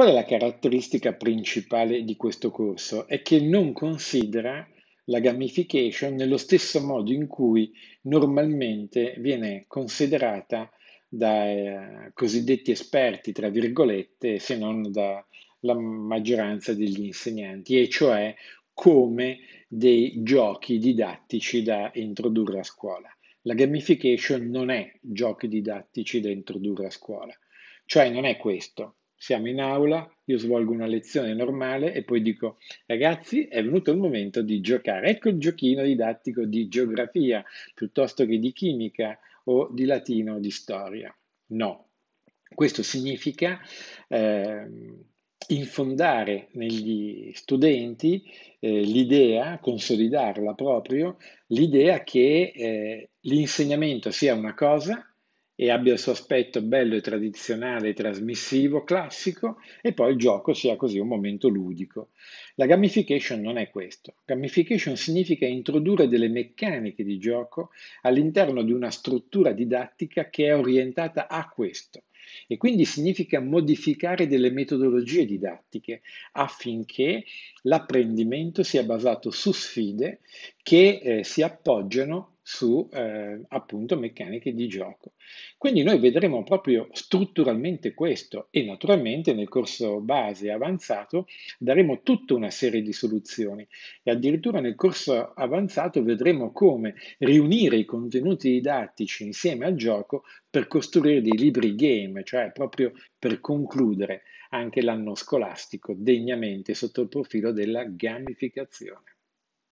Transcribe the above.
Qual è la caratteristica principale di questo corso? È che non considera la gamification nello stesso modo in cui normalmente viene considerata dai eh, cosiddetti esperti, tra virgolette, se non dalla maggioranza degli insegnanti, e cioè come dei giochi didattici da introdurre a scuola. La gamification non è giochi didattici da introdurre a scuola, cioè non è questo siamo in aula, io svolgo una lezione normale e poi dico ragazzi è venuto il momento di giocare. Ecco il giochino didattico di geografia piuttosto che di chimica o di latino o di storia. No, questo significa eh, infondare negli studenti eh, l'idea, consolidarla proprio, l'idea che eh, l'insegnamento sia una cosa e abbia il suo aspetto bello e tradizionale, trasmissivo, classico, e poi il gioco sia così un momento ludico. La gamification non è questo. Gamification significa introdurre delle meccaniche di gioco all'interno di una struttura didattica che è orientata a questo. E quindi significa modificare delle metodologie didattiche affinché l'apprendimento sia basato su sfide che eh, si appoggiano su eh, appunto meccaniche di gioco. Quindi noi vedremo proprio strutturalmente questo e naturalmente nel corso base avanzato daremo tutta una serie di soluzioni e addirittura nel corso avanzato vedremo come riunire i contenuti didattici insieme al gioco per costruire dei libri game, cioè proprio per concludere anche l'anno scolastico degnamente sotto il profilo della gamificazione.